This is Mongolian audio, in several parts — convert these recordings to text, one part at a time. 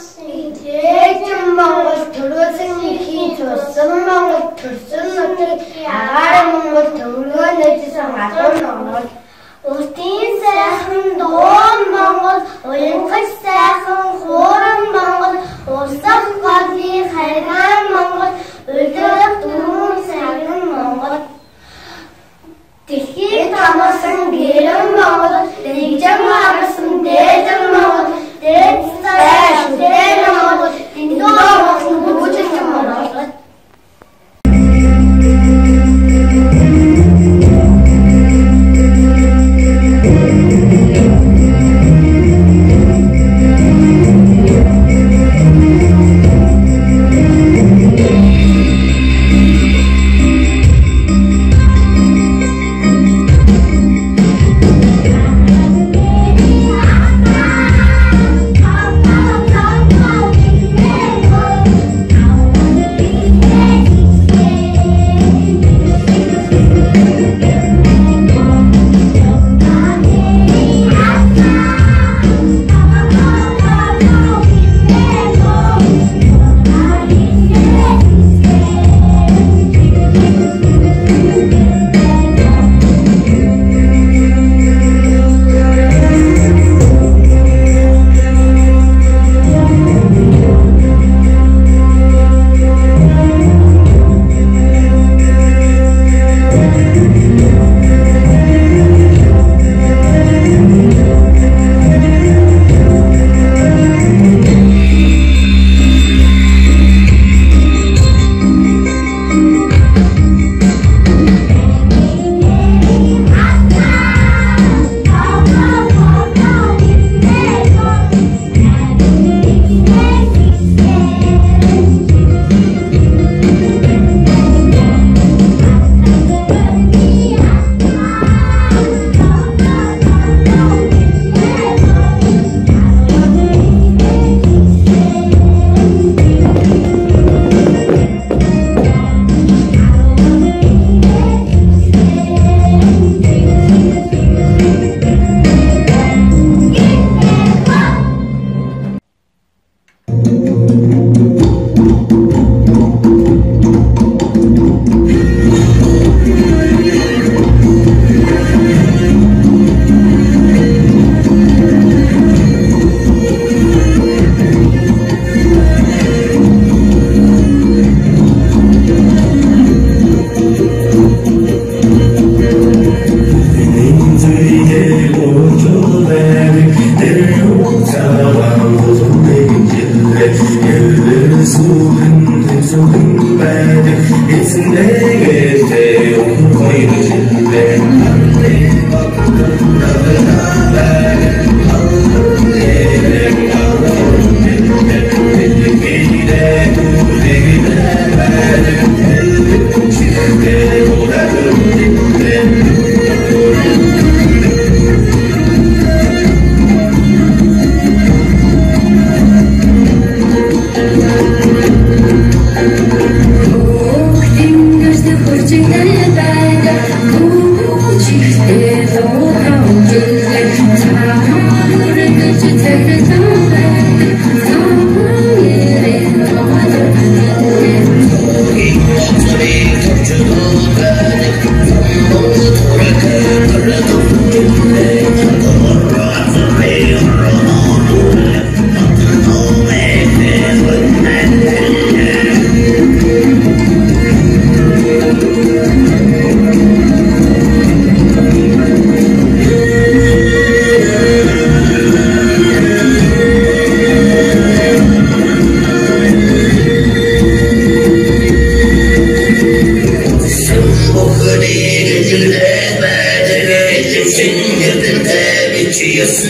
Дээжин Монгол төрөөсөн ихийн цусан Монгол төрсөн нутгийг агаар Монгол төвлөгөө нэжсэн гадуур Монгол. Устын сайхан дуун Монгол уянгаж сайхан хууран Монгол урсах голны хайран Монгол өдөр дөрвөн сайхан Монгол. Дэлхийг тамасан гэрэн Монгол нэгжэн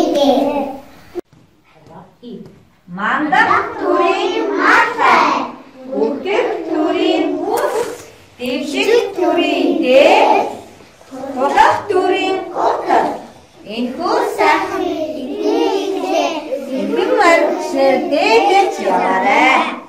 мэдээ. Мандах төрийн масай. Үгдэх төрийн ус. Дэвших төрийн дээд. Тулах төрийн утас. Энэхүү сайхан Ихдээ Иргэн маргчнэр дээдэж яваарай.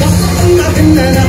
Bak aklımda dinlenen